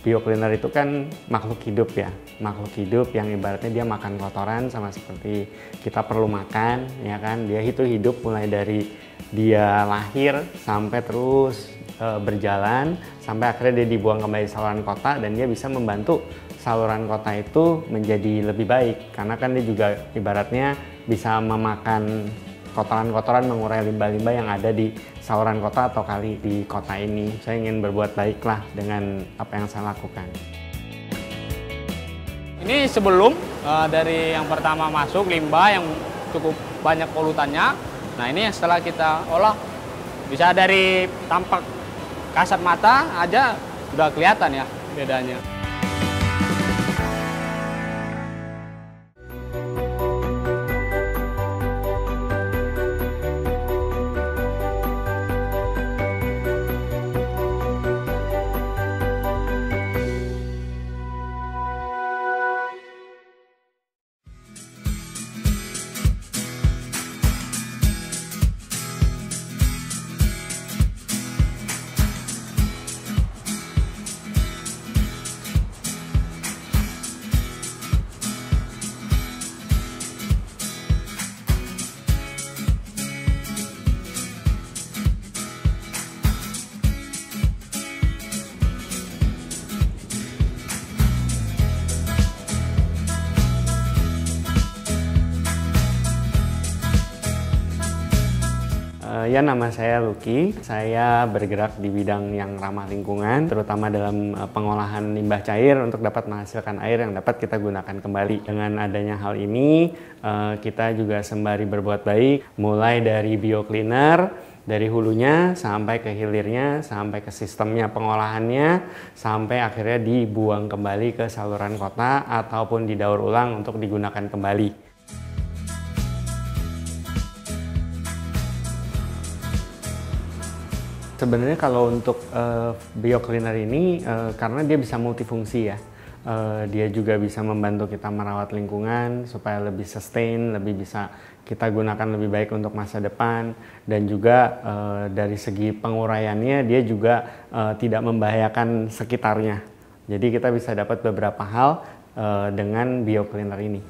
biocleaner itu kan makhluk hidup ya. Makhluk hidup yang ibaratnya dia makan kotoran sama seperti kita perlu makan ya kan? Dia itu hidup mulai dari dia lahir sampai terus e, berjalan sampai akhirnya dia dibuang kembali saluran kota dan dia bisa membantu saluran kota itu menjadi lebih baik. Karena kan dia juga ibaratnya bisa memakan kotoran-kotoran mengurai limbah-limbah yang ada di saluran kota atau kali di kota ini. Saya ingin berbuat baiklah dengan apa yang saya lakukan. Ini sebelum uh, dari yang pertama masuk limbah yang cukup banyak polutannya. Nah ini setelah kita olah bisa dari tampak kasat mata aja udah kelihatan ya bedanya. Ya nama saya Lucky, saya bergerak di bidang yang ramah lingkungan, terutama dalam uh, pengolahan limbah cair untuk dapat menghasilkan air yang dapat kita gunakan kembali. Dengan adanya hal ini, uh, kita juga sembari berbuat baik, mulai dari biocleaner, dari hulunya sampai ke hilirnya, sampai ke sistemnya pengolahannya, sampai akhirnya dibuang kembali ke saluran kota ataupun didaur ulang untuk digunakan kembali. Sebenarnya kalau untuk uh, biocleaner ini uh, karena dia bisa multifungsi ya. Uh, dia juga bisa membantu kita merawat lingkungan supaya lebih sustain, lebih bisa kita gunakan lebih baik untuk masa depan dan juga uh, dari segi penguraiannya dia juga uh, tidak membahayakan sekitarnya. Jadi kita bisa dapat beberapa hal uh, dengan biocleaner ini.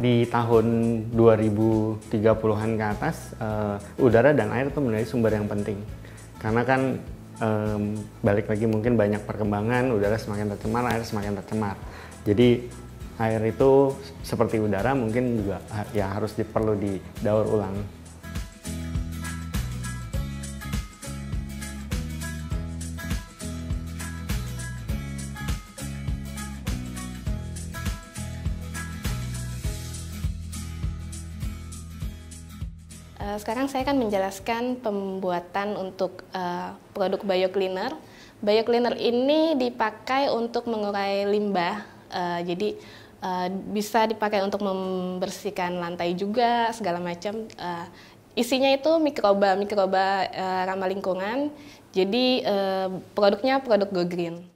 Di tahun 2030-an ke atas, uh, udara dan air itu menjadi sumber yang penting. Karena kan um, balik lagi mungkin banyak perkembangan, udara semakin tercemar, air semakin tercemar. Jadi air itu seperti udara mungkin juga ya harus diperlu didaur ulang. Sekarang saya akan menjelaskan pembuatan untuk uh, produk biocleaner. Biocleaner ini dipakai untuk mengurai limbah, uh, jadi uh, bisa dipakai untuk membersihkan lantai juga segala macam. Uh, isinya itu mikroba mikroba uh, ramah lingkungan. Jadi uh, produknya produk Go Green.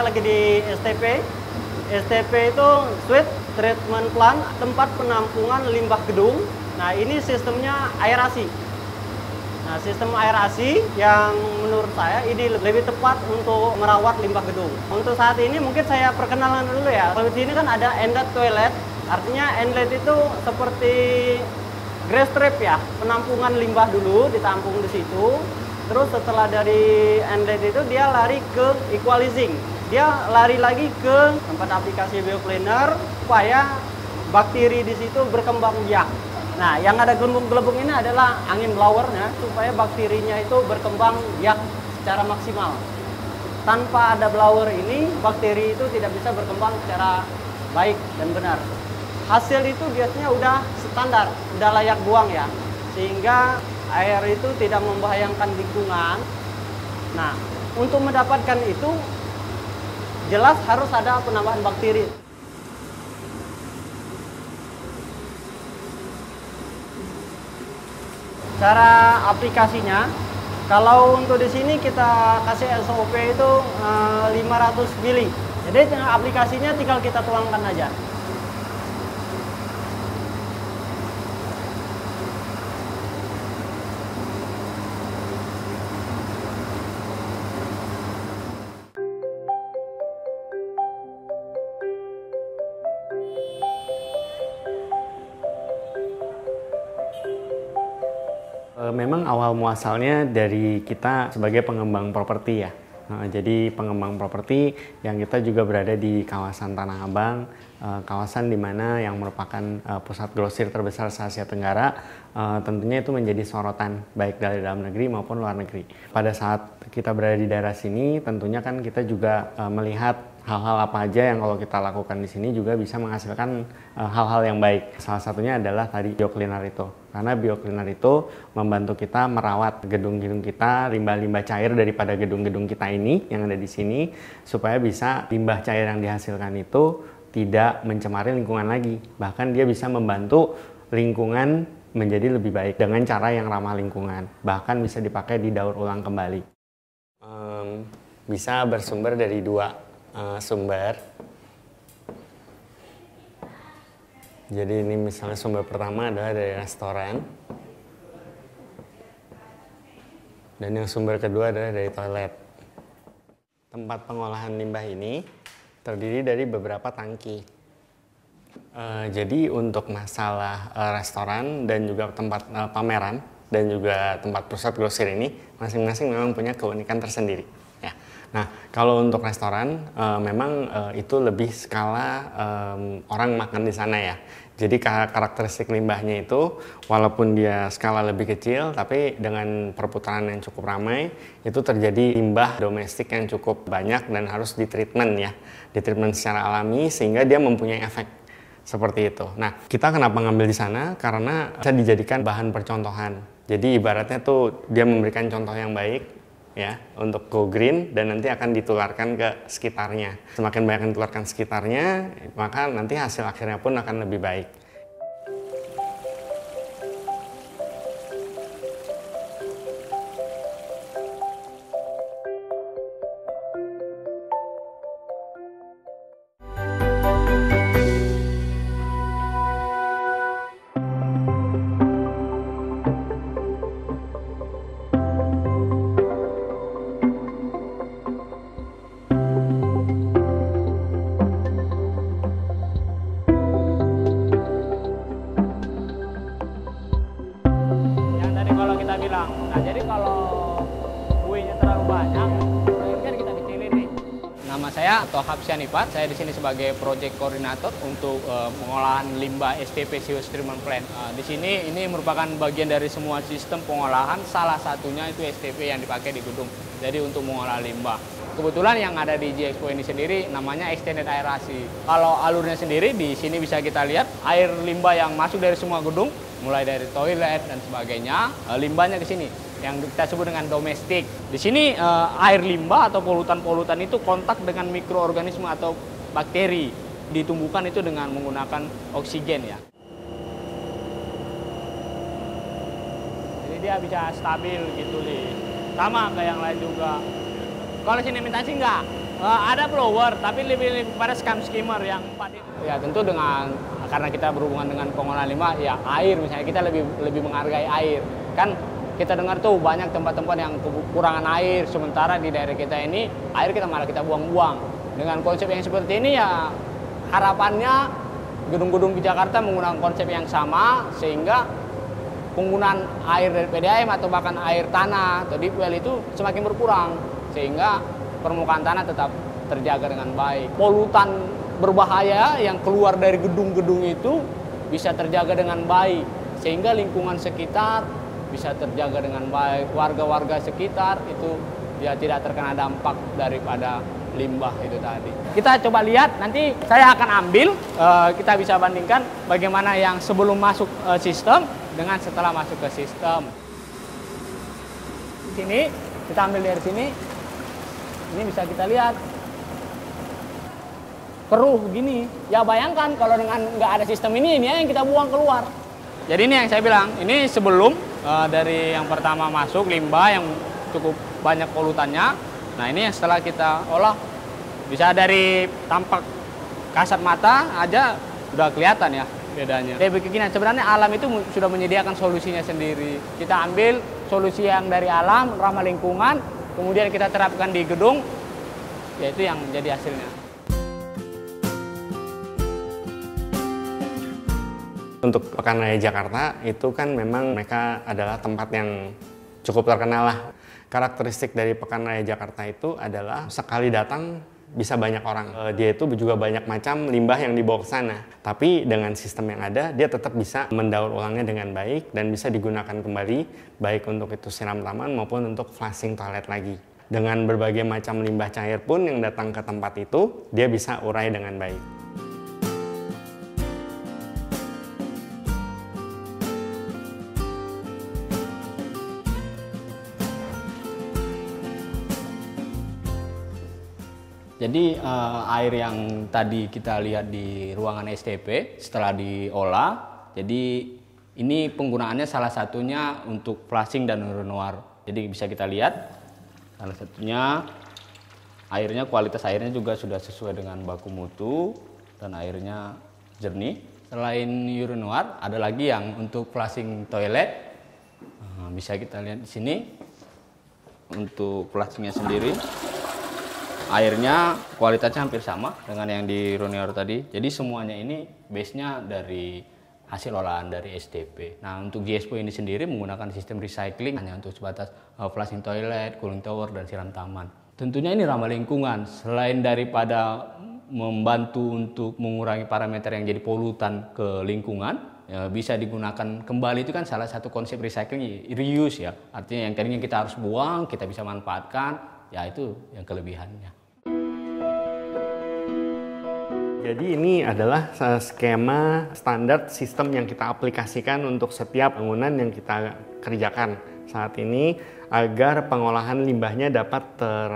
Lagi di STP. STP itu Sweet Treatment Plant, tempat penampungan limbah gedung. Nah, ini sistemnya aerasi. Nah, sistem aerasi yang menurut saya ini lebih tepat untuk merawat limbah gedung. Untuk saat ini mungkin saya perkenalan dulu ya. Kalau di sini kan ada endlet toilet, artinya endlet itu seperti grass trap ya, penampungan limbah dulu ditampung di situ. Terus setelah dari endlet itu dia lari ke equalizing. Dia lari lagi ke tempat aplikasi biocleaner supaya bakteri di situ berkembang biak. Nah, yang ada gelembung-gelembung ini adalah angin blowernya supaya bakterinya itu berkembang biak secara maksimal. Tanpa ada blower ini, bakteri itu tidak bisa berkembang secara baik dan benar. Hasil itu biasanya udah standar, udah layak buang ya. Sehingga air itu tidak membahayakan lingkungan. Nah, untuk mendapatkan itu jelas harus ada penambahan bakteri. Cara aplikasinya, kalau untuk di sini kita kasih SOP itu uh, 500 mili. Jadi aplikasinya tinggal kita tuangkan aja. Muasalnya dari kita sebagai pengembang properti ya. Nah, jadi pengembang properti yang kita juga berada di kawasan Tanah Abang, uh, kawasan di mana yang merupakan uh, pusat grosir terbesar se Asia Tenggara, uh, tentunya itu menjadi sorotan baik dari dalam negeri maupun luar negeri. Pada saat kita berada di daerah sini, tentunya kan kita juga melihat hal-hal apa aja yang kalau kita lakukan di sini juga bisa menghasilkan eh, hal-hal yang baik. Salah satunya adalah tadi biocleaner itu. Karena biocleaner itu membantu kita merawat gedung-gedung kita, limbah-limbah cair daripada gedung-gedung kita ini yang ada di sini supaya bisa limbah cair yang dihasilkan itu tidak mencemari lingkungan lagi. Bahkan dia bisa membantu lingkungan menjadi lebih baik dengan cara yang ramah lingkungan. Bahkan bisa dipakai di daur ulang kembali. Um, bisa bersumber dari dua uh, sumber. Jadi ini misalnya sumber pertama adalah dari restoran. Dan yang sumber kedua adalah dari toilet. Tempat pengolahan limbah ini terdiri dari beberapa tangki. Uh, jadi untuk masalah uh, restoran dan juga tempat uh, pameran dan juga tempat pusat grosir ini masing-masing memang punya keunikan tersendiri. Nah, kalau untuk restoran uh, memang uh, itu lebih skala um, orang makan di sana ya. Jadi karakteristik limbahnya itu walaupun dia skala lebih kecil tapi dengan perputaran yang cukup ramai itu terjadi limbah domestik yang cukup banyak dan harus ditreatment ya. Ditreatment secara alami sehingga dia mempunyai efek seperti itu. Nah, kita kenapa ngambil di sana? Karena bisa dijadikan bahan percontohan. Jadi ibaratnya tuh dia memberikan contoh yang baik ya untuk go green dan nanti akan ditularkan ke sekitarnya. Semakin banyak yang ditularkan sekitarnya, maka nanti hasil akhirnya pun akan lebih baik. Saya di sini sebagai project koordinator untuk uh, pengolahan limbah STP Sewage Treatment Plant. Uh, di sini ini merupakan bagian dari semua sistem pengolahan. Salah satunya itu STP yang dipakai di gedung. Jadi untuk mengolah limbah. Kebetulan yang ada di G-Expo ini sendiri namanya extended aerasi. Kalau alurnya sendiri di sini bisa kita lihat air limbah yang masuk dari semua gedung, mulai dari toilet dan sebagainya, uh, limbahnya ke sini yang kita sebut dengan domestik. Di sini uh, air limbah atau polutan-polutan itu kontak dengan mikroorganisme atau bakteri ditumbuhkan itu dengan menggunakan oksigen ya. Jadi dia bisa stabil gitu nih. Sama kayak yang lain juga. Kalau sedimentasi enggak, Uh, ada blower, tapi lebih, lebih pada scam skimmer yang. Ya tentu dengan karena kita berhubungan dengan pengolahan limbah, ya air misalnya kita lebih lebih menghargai air. Kan kita dengar tuh banyak tempat-tempat yang kekurangan air, sementara di daerah kita ini air kita malah kita buang-buang. Dengan konsep yang seperti ini ya harapannya gedung-gedung di Jakarta menggunakan konsep yang sama sehingga penggunaan air dari PDAM atau bahkan air tanah atau deep well itu semakin berkurang sehingga permukaan tanah tetap terjaga dengan baik. Polutan berbahaya yang keluar dari gedung-gedung itu bisa terjaga dengan baik sehingga lingkungan sekitar bisa terjaga dengan baik. Warga-warga sekitar itu dia tidak terkena dampak daripada limbah itu tadi. Kita coba lihat nanti saya akan ambil uh, kita bisa bandingkan bagaimana yang sebelum masuk uh, sistem dengan setelah masuk ke sistem. Sini kita ambil dari sini ini bisa kita lihat keruh begini. Ya bayangkan kalau dengan nggak ada sistem ini, ini yang kita buang keluar. Jadi ini yang saya bilang, ini sebelum uh, dari yang pertama masuk limbah yang cukup banyak polutannya. Nah ini yang setelah kita olah bisa dari tampak kasat mata aja udah kelihatan ya bedanya. Kayak begini, sebenarnya alam itu sudah menyediakan solusinya sendiri. Kita ambil solusi yang dari alam, ramah lingkungan, kemudian kita terapkan di gedung, yaitu yang jadi hasilnya. Untuk Pekan Raya Jakarta itu kan memang mereka adalah tempat yang cukup terkenal lah. Karakteristik dari Pekan Raya Jakarta itu adalah sekali datang bisa banyak orang. Eh, dia itu juga banyak macam limbah yang dibawa ke sana. Tapi dengan sistem yang ada, dia tetap bisa mendaur ulangnya dengan baik dan bisa digunakan kembali, baik untuk itu siram taman maupun untuk flushing toilet lagi. Dengan berbagai macam limbah cair pun yang datang ke tempat itu, dia bisa urai dengan baik. Jadi uh, air yang tadi kita lihat di ruangan STP setelah diolah, jadi ini penggunaannya salah satunya untuk flushing dan renoir. Jadi bisa kita lihat salah satunya airnya kualitas airnya juga sudah sesuai dengan baku mutu dan airnya jernih. Selain urinoir ada lagi yang untuk flushing toilet. Nah, bisa kita lihat di sini untuk flushingnya sendiri airnya kualitasnya hampir sama dengan yang di Runior tadi. Jadi semuanya ini base-nya dari hasil olahan dari SDP. Nah untuk GSPO ini sendiri menggunakan sistem recycling hanya untuk sebatas uh, flushing toilet, cooling tower, dan siram taman. Tentunya ini ramah lingkungan. Selain daripada membantu untuk mengurangi parameter yang jadi polutan ke lingkungan, ya, bisa digunakan kembali itu kan salah satu konsep recycling reuse ya. Artinya yang tadinya kita harus buang, kita bisa manfaatkan, ya itu yang kelebihannya. Jadi ini adalah skema standar sistem yang kita aplikasikan untuk setiap bangunan yang kita kerjakan saat ini agar pengolahan limbahnya dapat ter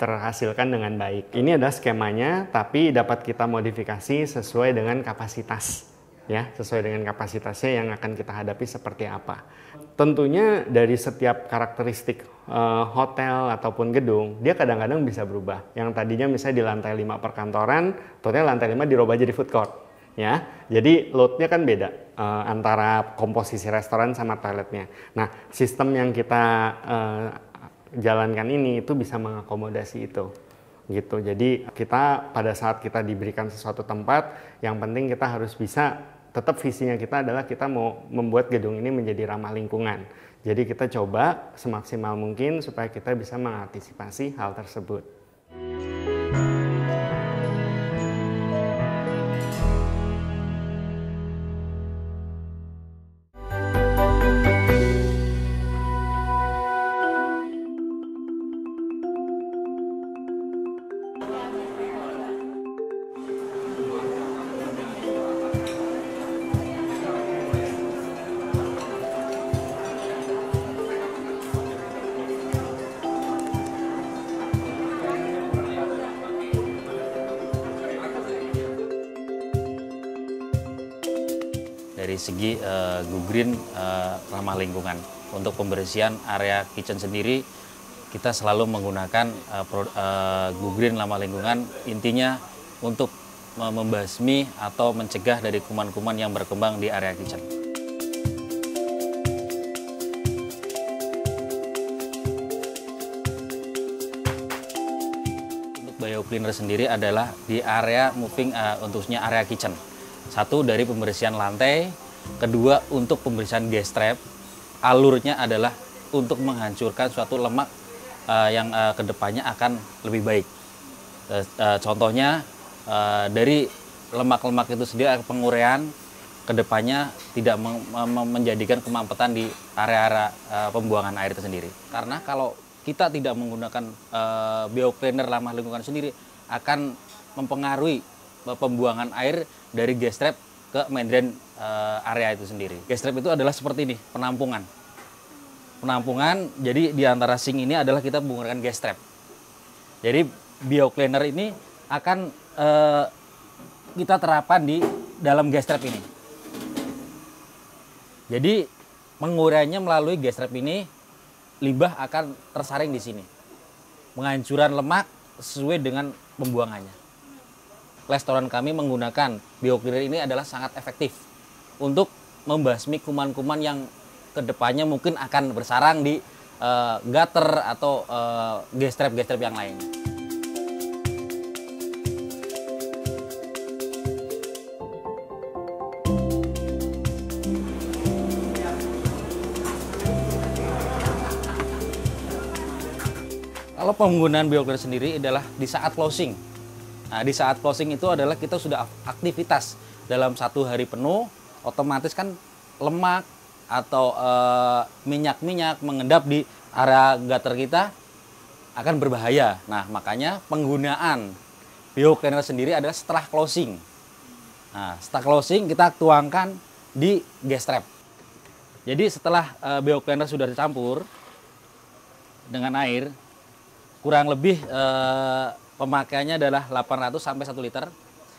terhasilkan dengan baik. Ini adalah skemanya, tapi dapat kita modifikasi sesuai dengan kapasitas ya sesuai dengan kapasitasnya yang akan kita hadapi seperti apa. Tentunya dari setiap karakteristik uh, hotel ataupun gedung, dia kadang-kadang bisa berubah. Yang tadinya misalnya di lantai 5 perkantoran, totalnya lantai 5 dirubah jadi food court. Ya, jadi loadnya kan beda uh, antara komposisi restoran sama toiletnya. Nah, sistem yang kita uh, jalankan ini itu bisa mengakomodasi itu gitu. Jadi kita pada saat kita diberikan sesuatu tempat, yang penting kita harus bisa tetap visinya kita adalah kita mau membuat gedung ini menjadi ramah lingkungan. Jadi kita coba semaksimal mungkin supaya kita bisa mengantisipasi hal tersebut. Segi uh, Go Green uh, ramah lingkungan. Untuk pembersihan area kitchen sendiri kita selalu menggunakan uh, pro, uh, Green ramah lingkungan intinya untuk membasmi atau mencegah dari kuman-kuman yang berkembang di area kitchen. Biocleaner sendiri adalah di area moving uh, untuknya area kitchen. Satu dari pembersihan lantai, kedua untuk pembersihan gas trap. Alurnya adalah untuk menghancurkan suatu lemak uh, yang uh, ke depannya akan lebih baik. Uh, uh, contohnya uh, dari lemak-lemak itu sendiri penguraian ke depannya tidak menjadikan kemampatan di area-area uh, pembuangan air itu sendiri. Karena kalau kita tidak menggunakan uh, biocleaner ramah lingkungan sendiri akan mempengaruhi pembuangan air dari gas ke drain uh, area itu sendiri. Gas trap itu adalah seperti ini, penampungan. Penampungan, jadi di antara sink ini adalah kita menggunakan gas trap. Jadi biocleaner ini akan uh, kita terapkan di dalam gas trap ini. Jadi mengurainya melalui gas trap ini, limbah akan tersaring di sini. Penghancuran lemak sesuai dengan pembuangannya. Restoran kami menggunakan biocleaner ini adalah sangat efektif untuk membasmi kuman-kuman yang ke depannya mungkin akan bersarang di uh, gutter atau uh, gas trap yang lainnya. Kalau penggunaan bioclear sendiri adalah di saat closing. Nah, di saat closing itu adalah kita sudah aktivitas dalam satu hari penuh, otomatis kan lemak atau eh, minyak-minyak uh, mengendap di area gutter kita akan berbahaya. Nah, makanya penggunaan biocleaner sendiri adalah setelah closing. Nah, setelah closing kita tuangkan di gas trap. Jadi setelah uh, biocleaner sudah dicampur dengan air, kurang lebih eh, pemakaiannya adalah 800 sampai 1 liter.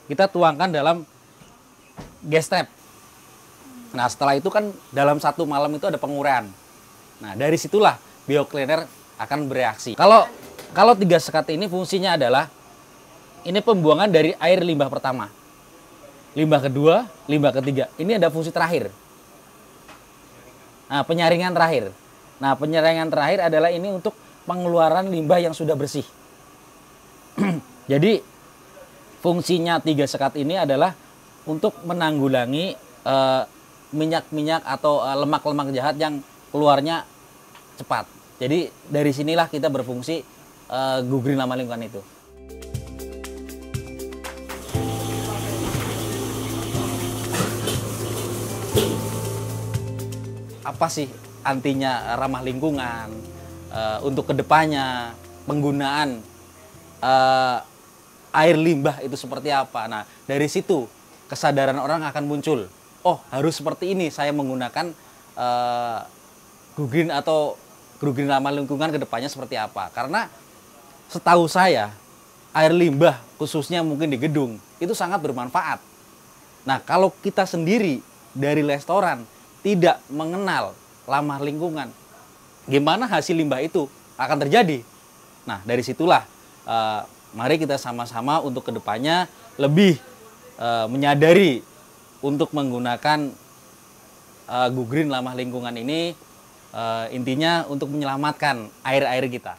Kita tuangkan dalam gas trap. Nah setelah itu kan dalam satu malam itu ada penguraian. Nah dari situlah biocleaner akan bereaksi. Kalau kalau tiga sekat ini fungsinya adalah ini pembuangan dari air limbah pertama, limbah kedua, limbah ketiga. Ini ada fungsi terakhir. Nah penyaringan terakhir. Nah penyaringan terakhir adalah ini untuk pengeluaran limbah yang sudah bersih. Jadi fungsinya tiga sekat ini adalah untuk menanggulangi eh, minyak-minyak uh, atau eh, lemak-lemak uh, jahat yang keluarnya cepat. Jadi dari sinilah kita berfungsi uh, gugrin lama lingkungan itu. Apa sih antinya ramah lingkungan? uh, untuk ke depannya penggunaan uh, air limbah itu seperti apa. Nah dari situ kesadaran orang akan muncul. Oh harus seperti ini saya menggunakan uh, green atau green ramah lingkungan ke depannya seperti apa. Karena setahu saya air limbah khususnya mungkin di gedung itu sangat bermanfaat. Nah kalau kita sendiri dari restoran tidak mengenal ramah lingkungan, gimana hasil limbah itu akan terjadi. Nah, dari situlah uh, mari kita sama-sama untuk ke depannya lebih uh, menyadari untuk menggunakan uh, Go Green ramah lingkungan ini uh, intinya untuk menyelamatkan air-air kita.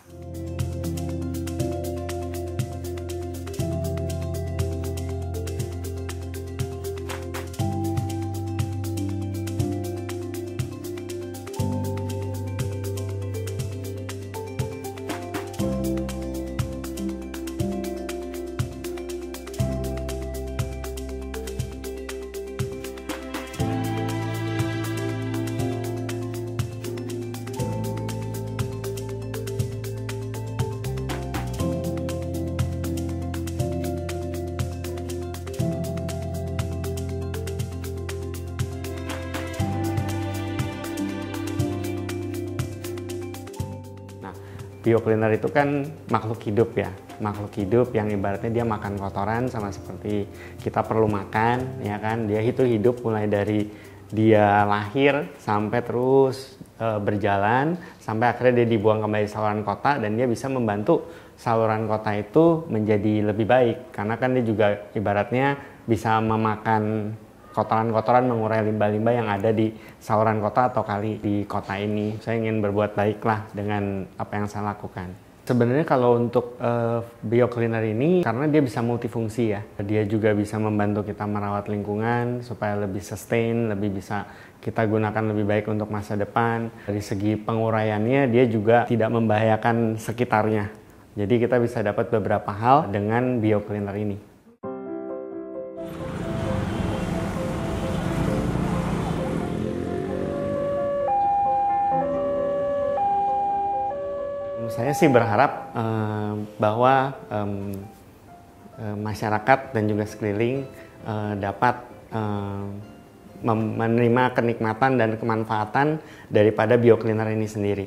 Biocleaner itu kan makhluk hidup ya. Makhluk hidup yang ibaratnya dia makan kotoran sama seperti kita perlu makan ya kan? Dia itu hidup mulai dari dia lahir sampai terus e, berjalan sampai akhirnya dia dibuang kembali saluran kota dan dia bisa membantu saluran kota itu menjadi lebih baik. Karena kan dia juga ibaratnya bisa memakan kotoran-kotoran mengurai limbah-limbah yang ada di saluran kota atau kali di kota ini. Saya ingin berbuat baiklah dengan apa yang saya lakukan. Sebenarnya kalau untuk uh, biocleaner ini karena dia bisa multifungsi ya. Dia juga bisa membantu kita merawat lingkungan supaya lebih sustain, lebih bisa kita gunakan lebih baik untuk masa depan. Dari segi penguraiannya dia juga tidak membahayakan sekitarnya. Jadi kita bisa dapat beberapa hal dengan biocleaner ini. Saya sih berharap uh, bahwa um, masyarakat dan juga sekeliling uh, dapat uh, menerima kenikmatan dan kemanfaatan daripada biocleaner ini sendiri.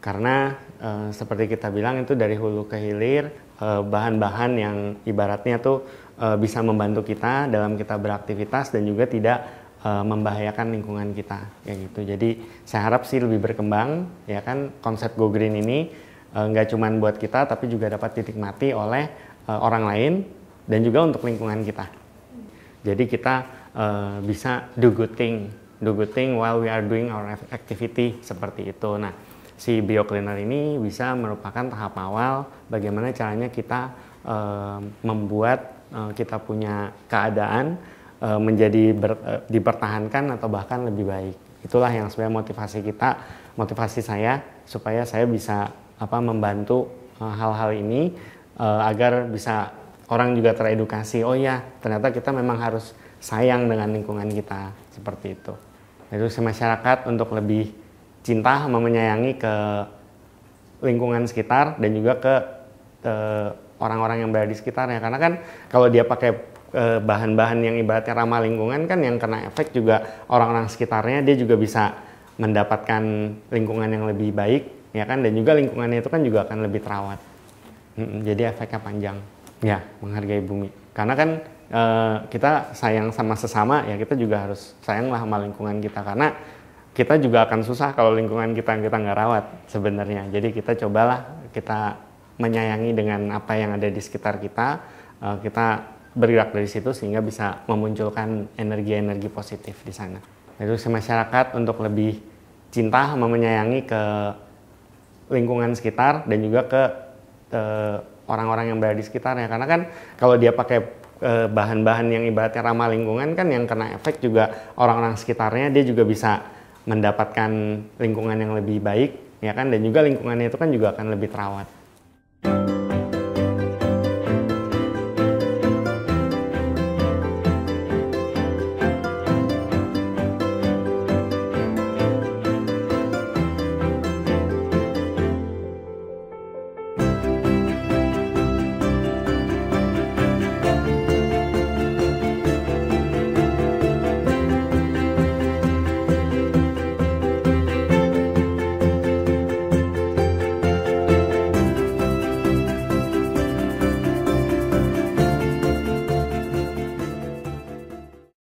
Karena uh, seperti kita bilang itu dari hulu ke hilir bahan-bahan uh, yang ibaratnya tuh uh, bisa membantu kita dalam kita beraktivitas dan juga tidak membahayakan lingkungan kita kayak gitu. Jadi saya harap sih lebih berkembang ya kan konsep Go Green ini nggak cuma buat kita tapi juga dapat dinikmati oleh uh, orang lain dan juga untuk lingkungan kita. Jadi kita uh, bisa do good thing, do good thing while we are doing our activity seperti itu. Nah, si biocleaner ini bisa merupakan tahap awal bagaimana caranya kita uh, membuat uh, kita punya keadaan uh, menjadi ber, uh, dipertahankan atau bahkan lebih baik. Itulah yang sebenarnya motivasi kita, motivasi saya supaya saya bisa apa membantu eh, hal-hal uh, ini uh, agar bisa orang juga teredukasi. Oh ya ternyata kita memang harus sayang dengan lingkungan kita. Seperti itu. Itu masyarakat untuk lebih cinta menyayangi ke lingkungan sekitar dan juga ke orang-orang yang berada di sekitarnya. Karena kan kalau dia pakai bahan-bahan yang ibaratnya ramah lingkungan kan yang kena efek juga orang-orang sekitarnya dia juga bisa mendapatkan lingkungan yang lebih baik ya kan? Dan juga lingkungannya itu kan juga akan lebih terawat. Jadi efeknya panjang. Ya. Menghargai bumi. Karena kan e, kita sayang sama sesama ya kita juga harus sayanglah sama lingkungan kita. Karena kita juga akan susah kalau lingkungan kita kita nggak rawat sebenarnya. Jadi kita cobalah kita menyayangi dengan apa yang ada di sekitar kita e, kita bergerak dari situ sehingga bisa memunculkan energi-energi positif di sana. Itu masyarakat untuk lebih cinta sama menyayangi ke lingkungan sekitar dan juga ke orang-orang yang berada di sekitarnya karena kan kalau dia pakai bahan-bahan yang ibaratnya ramah lingkungan kan yang kena efek juga orang-orang sekitarnya dia juga bisa mendapatkan lingkungan yang lebih baik ya kan dan juga lingkungannya itu kan juga akan lebih terawat.